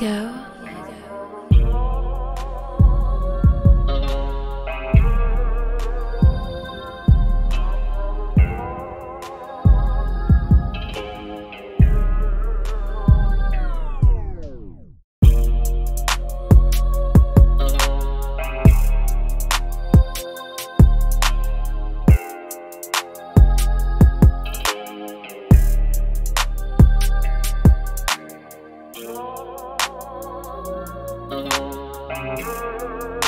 Diego. Bye.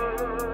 Oh,